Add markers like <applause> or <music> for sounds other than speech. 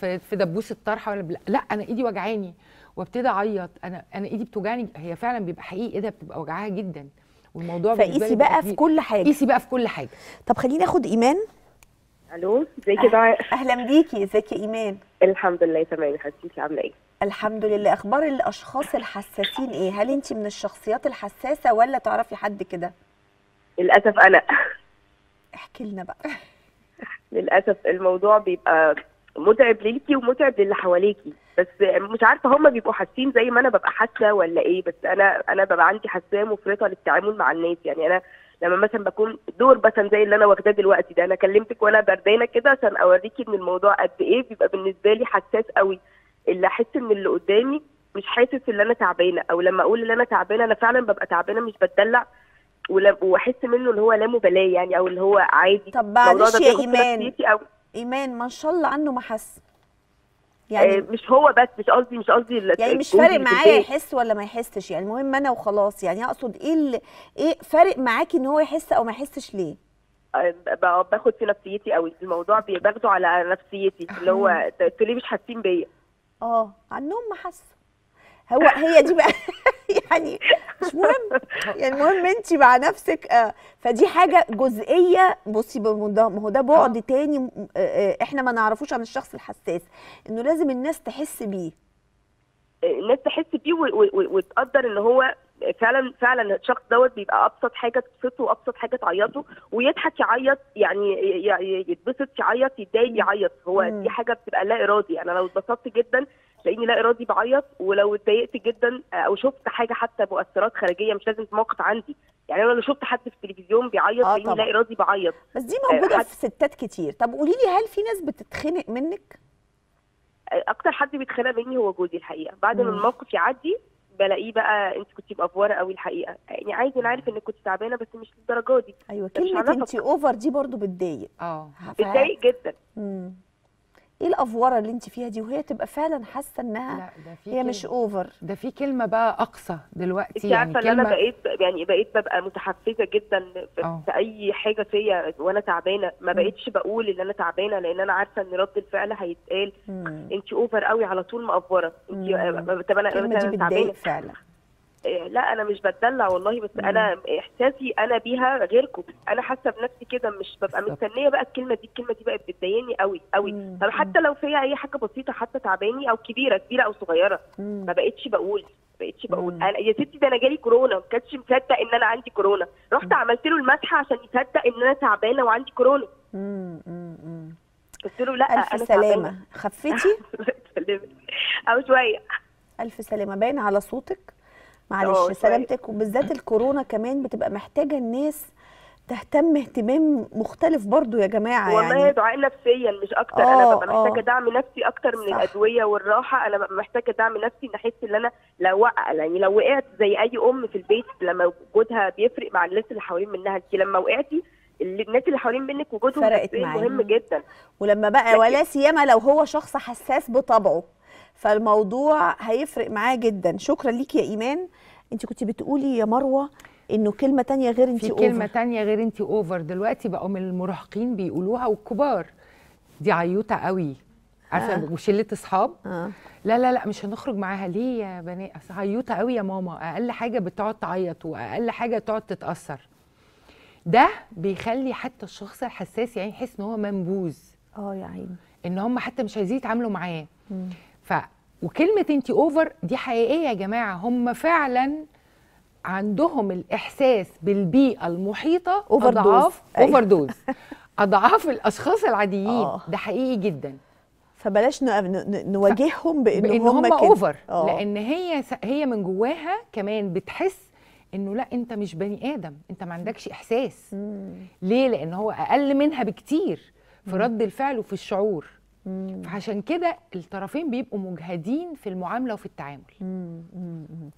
في في دبوس الطرحة ولا بلا. لا أنا إيدي وجعاني وابتدي أعيط. أنا أنا إيدي بتوجعني هي فعلا بيبقى حقيقي إيدها بتبقى وجعاها جدا. والموضوع فقيسي بقى في. كل حاجة. قيسي بقى في كل حاجة. طب خليني آخد إيمان. ألو إزيك يا دعاء؟ أهلا بيكي إزيك يا إيمان؟ الحمد لله تمام. يا حبيبتي عاملة إيه؟ الحمد لله. أخبار الأشخاص الحساسين إيه؟ هل انت من الشخصيات الحساسة ولا تعرفي حد كده؟ للأسف أنا. احكي لنا بقى. <laughs> للأسف الموضوع بيبقى متعب ليكي ومتعب للي حواليكي. بس مش عارفة هم بيبقوا حاسين زي ما أنا ببقى حاسة ولا إيه؟ بس أنا أنا ببقى عندي حساسية مفرطة للتعامل مع الناس. يعني أنا لما مثلا بكون دور مثلا زي اللي أنا واخداه دلوقتي ده أنا كلمتك وأنا بردانة كده عشان أوريكي إن الموضوع قد إيه بيبقى بالنسبة لي حساس قوي. اللي أحس إن اللي قدامي مش حاسس إن أنا تعبانة. أو لما أقول إن أنا تعبانة أنا فعلا ببقى تعبانة مش بتدلع. وأحس منه اللي هو لا مبالاة يعني أو اللي هو عادي. طب معلش يا إيمان. إيمان ما شاء الله عنه ما حس. يعني يعني مش هو بس مش قصدي مش قصدي يعني مش فارق معايا. يحس ولا ما يحسش يعني المهم أنا وخلاص. يعني أقصد إيه اللي إيه فارق معاكي إن هو يحس أو ما يحسش ليه؟ آه، باخد في نفسيتي قوي. الموضوع باخده على نفسيتي اللي هو أنتوا ليه مش حاسين بيا. آه عنهم ما حسوا هو هي دي بقى <laughs> يعني مش مهم. يعني المهم انت مع نفسك آه فدي حاجة جزئية. بصي ما هو ده- بعد تاني م- آه، إحنا ما نعرفوش عن الشخص الحساس. انه لازم الناس تحس بيه. الناس تحس بيه وتقدر ان هو فعلا فعلا الشخص دوت بيبقى أبسط حاجة تبسطه وأبسط حاجة تعيطه. ويضحك يعيط يعني يتبسط يعيط يتضايق يعيط. هو مم. دي حاجة بتبقى لا إرادي. أنا لو اتبسطت جدا تلاقيني لا إرادي بعيط ولو اتضايقت جدا أو شفت حاجة حتى مؤثرات خارجية مش لازم في موقف عندي. يعني أنا لو شفت حد في التلفزيون بيعيط آه تلاقيني. لا إرادي بعيط. بس دي آه، موجودة حد- في ستات كتير. طب قولي لي هل في ناس بتتخنق منك؟ أكتر حد بيتخانق مني هو جوزي الحقيقة. بعد ما. الموقف يعدي بلاقيه بقى أنت كنتي مقفوره قوي الحقيقة. يعني عادي أنا عارف إنك كنت تعبانة بس مش للدرجة دي. أيوه كلمة انت اوفر دي برضو بتضايق. آه. بتضايق جدا. مم. إيه الأفورة اللي أنت فيها دي؟ وهي تبقى فعلا حاسة إنها لا ده في هي مش كلمة- over ده في كلمة بقى أقصى دلوقتي أنت يعني عارفه إن أنا بقيت يعني بقيت ببقى متحفزة جدا في, آه. في أي حاجة فيا وأنا تعبانة. ما بقيتش بقول إن أنا تعبانة لأن أنا عارفة إن رد الفعل هيتقال. أنت over قوي على طول مأفورة. أنت. طب أنا تعبانة. فعلا. لا أنا مش بتدلع والله بس مم. أنا إحساسي أنا بيها غيركم أنا حاسة بنفسي كده مش ببقى. مستنية بقى الكلمة دي الكلمة دي بقت بتضايقني قوي قوي مم. طب حتى لو فيا أي حاجة بسيطة حتى تعباني أو كبيرة كبيرة أو صغيرة مم. ما بقتش بقول ما بقتش بقول مم. أنا يا ستي ده أنا جالي كورونا ما كانش مصدق إن أنا عندي كورونا رحت عملت له المسحه عشان يصدق إن أنا تعبانة وعندي كورونا. قلت له لا ألف أنا سلامة تعبانة خفتي. <laughs> أو شوية ألف سلامة باين على صوتك معلش شوية. سلامتك وبالذات الكورونا كمان بتبقى محتاجة الناس تهتم اهتمام مختلف برضو يا جماعة والله يعني دعاء نفسيا مش أكتر أنا ببقى محتاجة آه. دعم نفسي أكتر من صح. الأدوية والراحة أنا ببقى محتاجة دعم نفسي ان احس إن أنا لو وقع يعني لو وقعت زي أي أم في البيت لما وجودها بيفرق مع الناس اللي حوالين منها انت لما وقعتي الناس اللي حوالين منك وجودهم فرقت. مهم جدا ولما بقى ولا سيما لو هو شخص حساس بطبعه فالموضوع هيفرق معاه جدا. شكرا ليكي يا إيمان. أنت كنت بتقولي يا مروة إنه كلمة تانية غير أنت في over كلمة تانية غير أنت over دلوقتي بقوا من المراهقين بيقولوها والكبار دي عيوطة قوي. عارفة؟ آه. وشلة أصحاب. آه. لا لا لا مش هنخرج معاها. ليه يا بنات عيوطة قوي يا ماما. أقل حاجة بتقعد تعيط وأقل حاجة تقعد تتأثر. ده بيخلي حتى الشخص الحساس يعني يحس إن هو منبوذ. آه يا عيني. إن هم حتى مش عايزين يتعاملوا معاه. ف وكلمة انت over دي حقيقية يا جماعة. هم فعلا عندهم الإحساس بالبيئة المحيطة Overdose. اضعاف. overdose <laughs> أضعاف الأشخاص العاديين. آه. ده حقيقي جدا. فبلاش نواجههم بان, بان هم over آه. لأن هي هي من جواها كمان بتحس إنه لا أنت مش بني آدم. أنت ما عندكش إحساس. مم. ليه؟ لأن هو أقل منها بكتير في رد الفعل وفي الشعور. مم. فعشان كده الطرفين بيبقوا مجهدين في المعاملة وفي التعامل مم. مم.